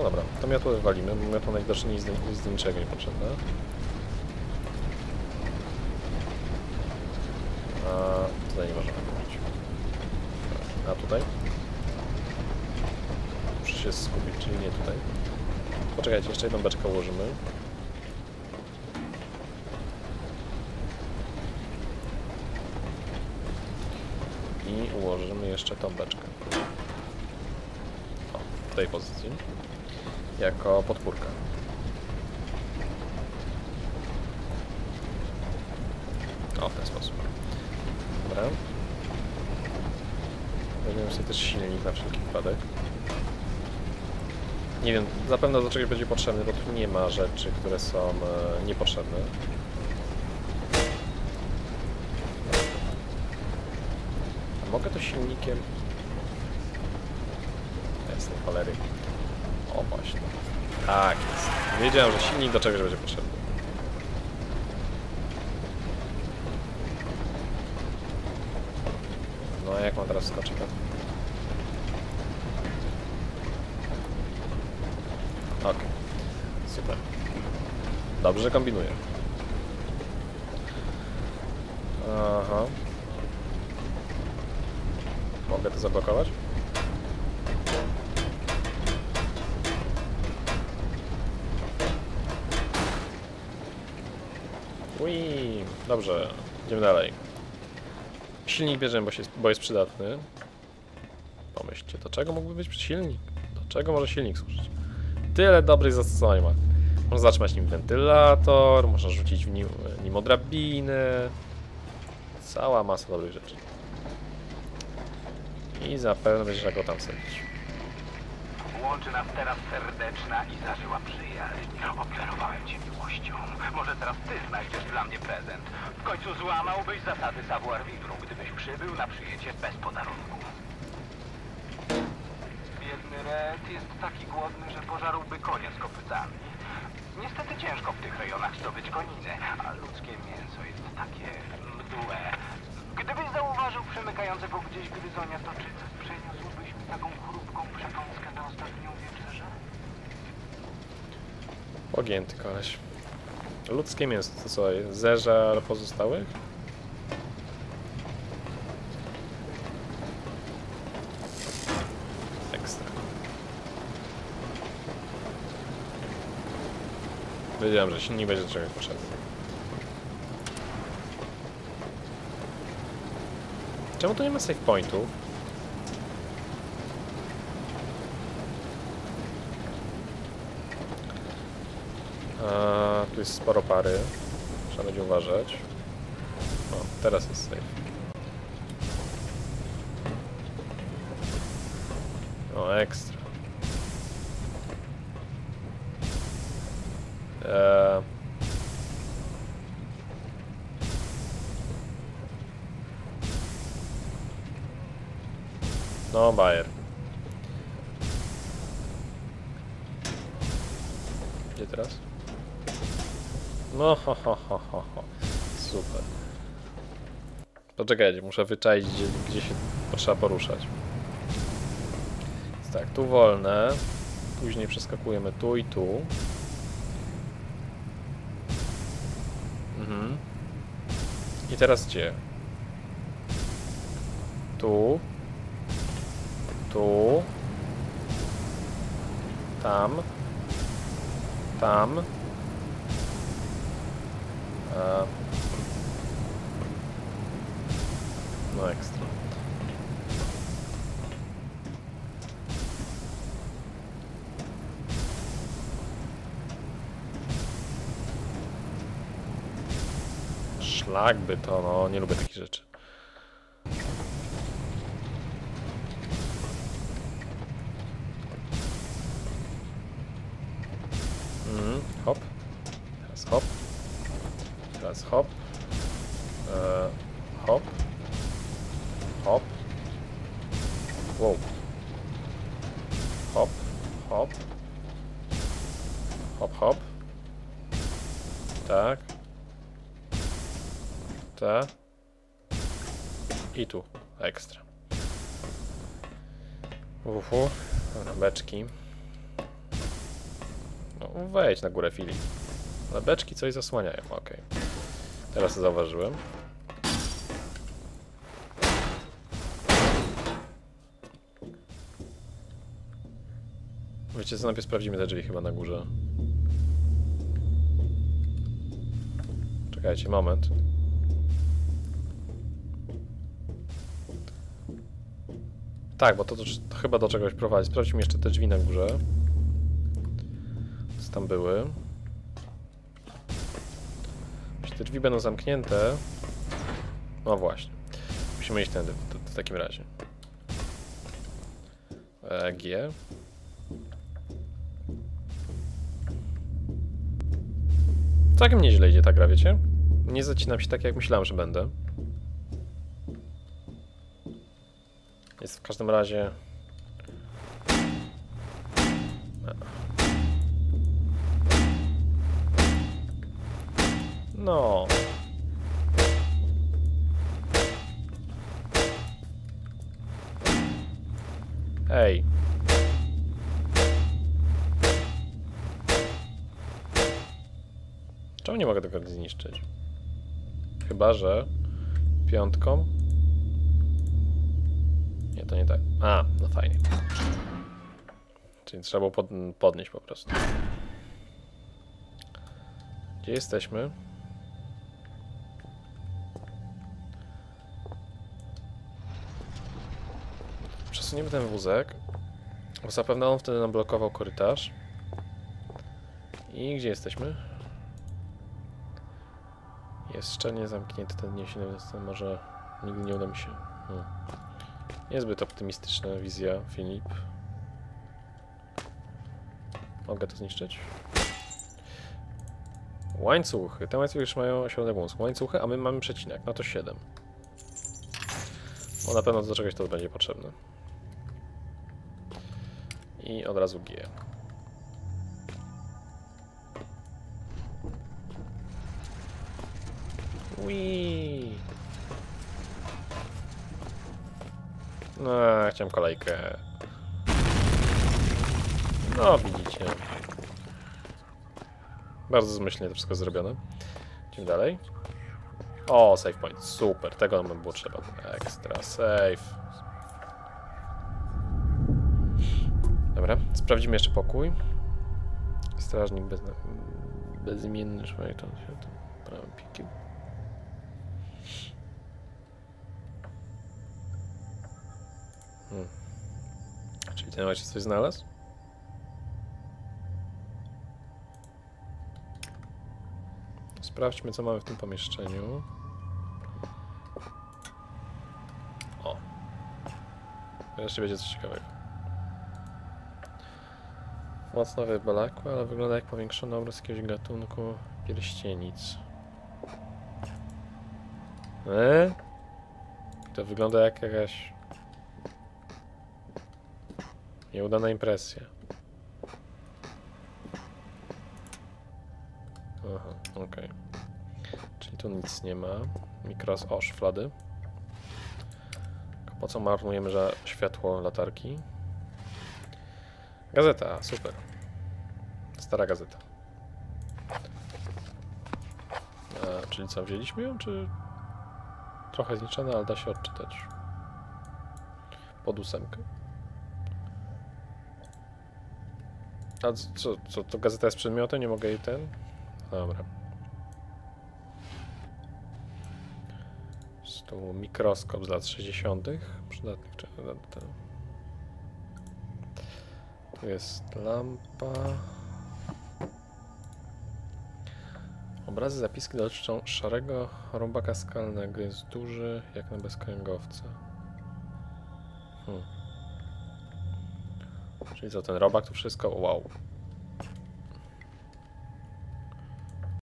No dobra, to miotło wywalimy, bo miotło najwidoczniej nic, do- do niczego nie potrzebne. A tutaj nie możemy mówić. A tutaj? Muszę się skupić, czyli nie tutaj. Poczekajcie, jeszcze jedną beczkę ułożymy. I ułożymy jeszcze tą beczkę. Tej pozycji. Jako podpórka. O, w ten sposób. Dobra. Weźmiemy sobie też silnik na wszelki wypadek. Nie wiem, zapewne do czegoś będzie potrzebny, bo tu nie ma rzeczy, które są e, niepotrzebne. A mogę to silnikiem... Jasne, cholery. O właśnie. Tak jest. Wiedziałem, że silnik do czegoś będzie potrzebny. No jak mam teraz skoczyć? Okej. Super. Dobrze, kombinuję. Aha. Mogę to zablokować? Ui, dobrze. Idziemy dalej. Silnik bierzemy, bo, się, bo jest przydatny. Pomyślcie, do czego mógłby być silnik? Do czego może silnik służyć? Tyle dobrych zastosowań ma. Można zatrzymać nim wentylator, można rzucić w nim, nim o drabinę. Cała masa dobrych rzeczy. I zapewne będzie trzeba go tam sadzić. Łączy nas teraz serdeczna i zażyła przyjaźń. Obdarowałem cię miłością. Może teraz ty znajdziesz dla mnie prezent. W końcu złamałbyś zasady savoir vivre, gdybyś przybył na przyjęcie bez podarunku. Biedny Red jest taki głodny, że pożarłby konia z kopytami. Niestety ciężko w tych rejonach zdobyć koninę, a ludzkie mięso jest takie mdłe. Gdybyś zauważył przemykającego gdzieś gryzonia, to czy przeniósłbyś mi taką ostatnią wieczerzę? Pogięty koleś. Ludzkie mięso to co? Zerza pozostałych? Ekstra. Wiedziałem, że silnik będzie czegoś. Czemu tu nie ma save pointów? A, tu jest sporo pary. Trzeba będzie uważać. O, teraz jest safe. O, ekstra. Eee. No, Bayer. Gdzie teraz? No, ho, ho, ho, ho, ho. Super. Poczekajcie, muszę wyczaić, gdzie, gdzie się trzeba poruszać. Tak, tu wolne. Później przeskakujemy tu i tu. Mhm. I teraz gdzie? Tu. Tu. Tam. Tam. E, No ekstra. Szlak by to, no nie lubię takich rzeczy. Teraz hop. E, hop. Hop. Wow. Hop. Hop. Hop, hop. Tak. Ta. I tu. Ekstra. Uhu. Beczki. No, wejdź na górę, Filip. Ale beczki coś zasłaniają, okej. Teraz to zauważyłem. Wiecie co, najpierw sprawdzimy te drzwi chyba na górze. Czekajcie, moment. Tak, bo to, to, to chyba do czegoś prowadzi. Sprawdźmy jeszcze te drzwi na górze. Co tam były? Te drzwi będą zamknięte... No właśnie. Musimy iść tędy w, w takim razie. E, G. Całkiem nieźle idzie ta gra, wiecie? Nie zacinam się tak, jak myślałem, że będę. Jest w każdym razie... No. Hej. Czemu nie mogę tego zniszczyć? Chyba, że piątką. Nie, to nie tak. A, no fajnie. Czyli trzeba było pod, podnieść po prostu. Gdzie jesteśmy? Przesuniemy ten wózek. Bo zapewne on wtedy nam blokował korytarz. I gdzie jesteśmy? Jest szczelnie zamknięty ten niesiony, więc może nigdy nie uda mi się. Hmm. Niezbyt optymistyczna wizja, Filip. Mogę to zniszczyć? Łańcuchy. Te łańcuchy już mają środek mózgu. Łańcuchy, a my mamy przecinek. No to 7. Bo na pewno do czegoś to będzie potrzebne. I od razu G. Wii. No, chciałem kolejkę. No, widzicie. Bardzo zmyślnie to wszystko zrobione. Idziemy dalej. O, save point. Super, tego nam było trzeba. Ekstra save. Dobra, sprawdzimy jeszcze pokój. Strażnik bez, bezimienny. To się tam prawym pikiem. Hmm. Czyli ten ojciec coś znalazł? Sprawdźmy, co mamy w tym pomieszczeniu. O. Wreszcie będzie coś ciekawego. Mocno wyblakłe, ale wygląda jak powiększony obraz jakiegoś gatunku pierścienic. E? To wygląda jak jakaś Nieudana impresja. Aha, okej. Czyli tu nic nie ma. Mikros... O, szuflady. Po co marnujemy że światło latarki? Gazeta, super. Stara gazeta. A, czyli co, wzięliśmy ją, czy... Trochę zniszczona, ale da się odczytać. Pod ósemkę. A co, co, to gazeta jest przedmiotem? Nie mogę jej ten? Dobra. Tu mikroskop z lat 60. Przydatnych czy ten. Tu jest lampa. Obrazy zapiski dotyczą szarego rąbaka skalnego. Jest duży jak na bezkręgowca. Hmm. Czyli co, ten robak tu wszystko? Wow.